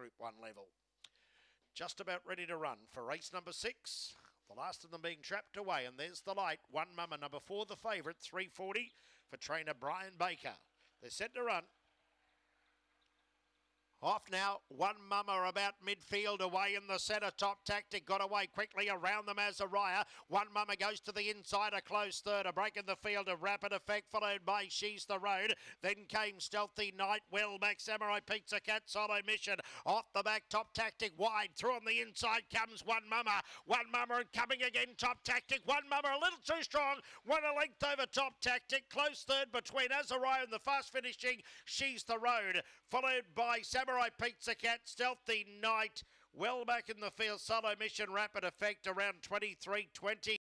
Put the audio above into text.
Group 1 level. Just about ready to run for race number six. The last of them being trapped away, and there's the light. One mama, number four, the favourite, 340 for trainer Brian Baker. They're set to run. Off now, one mummer about midfield away in the centre. Top tactic got away quickly around them as. One mummer goes to the inside, a close third, a break in the field of rapid effect, followed by She's the Road. Then came Stealthy Night, well back Samurai Pizza Cat, Solo Mission. Off the back, Top Tactic wide. Through on the inside comes one mummer. One mummer and coming again, Top Tactic. One mummer a little too strong. One a length over Top Tactic. Close third between Azariah and the fast finishing She's the Road. Followed by Samurai Samurai Pizza Cat, Stealthy Night, well back in the field, Solo Mission Rapid Effect around 23 20.